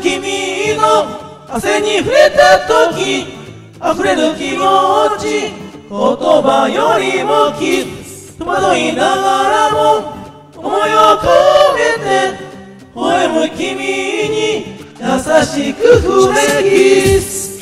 君の汗に触れた時溢れる気持ち言葉よりもき戸惑いながらも思いを込めて微笑む君に優しく触れキス。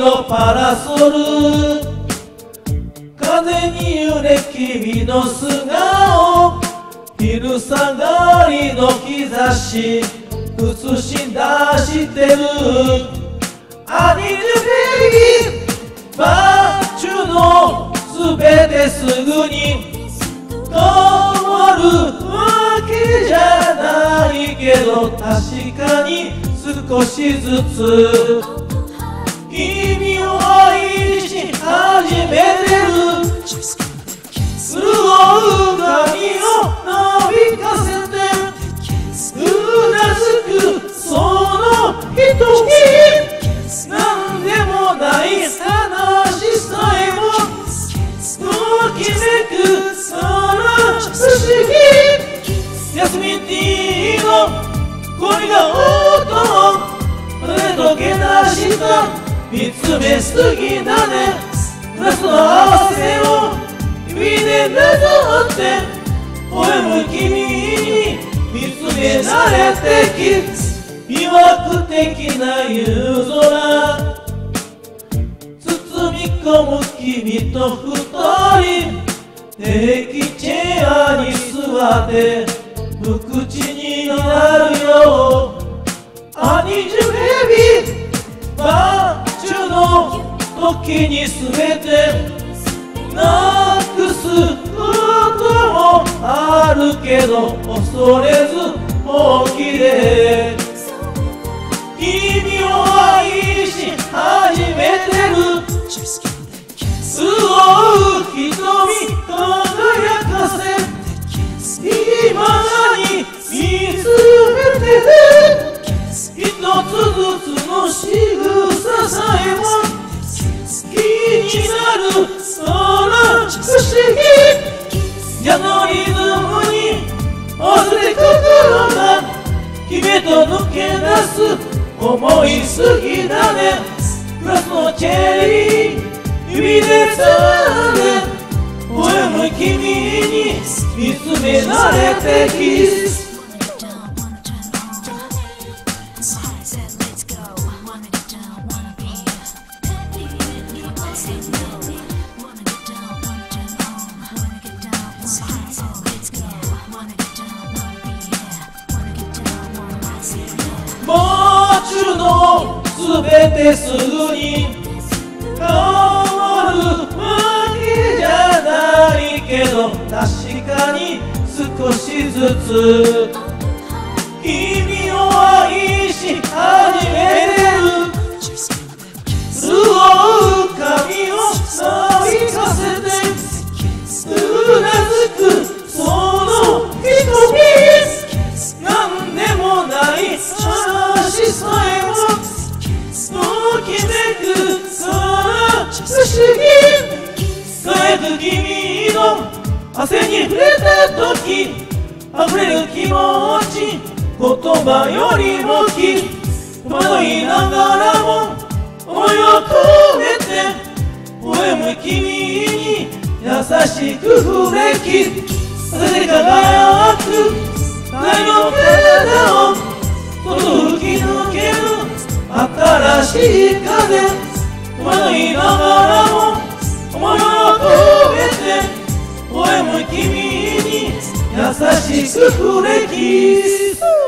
のパラソル。風に揺れ君の素顔。昼下がりの日差し。映し出してる。アニルベイビーバーチュのすべてすぐに。変わるわけじゃないけど確かに少しずつ。始めてる Just the kiss. 潤う髪をなびかせてうなずくその瞳 Kiss. なんでもない話さえもときめくその不思議休みティーの恋が音を溶け出した見つめすぎだねグラスの合わせを指でなぞって微笑む君に見つめられてき魅惑的な夕空包み込む君と二人。敵チェアに座って時に全てなくすこともあるけど恐れず本気で君を愛し始めてる.潤う瞳なるその不思議ジャノリズムに忘れ心が君と抜け出す思いすぎだね。グラスのチェリー指で掴んで微笑む君に見つめられてキスすべてすぐに変わるわけじゃないけど確かに少しずつ君を愛し始めてる汗に触れた時溢れる気持ち言葉よりもき戸惑いながらも思いを込めて微笑む君に優しく触れき風で輝く太陽の体を外吹き抜ける新しい風戸惑いながらも声も君に優しくくれキス。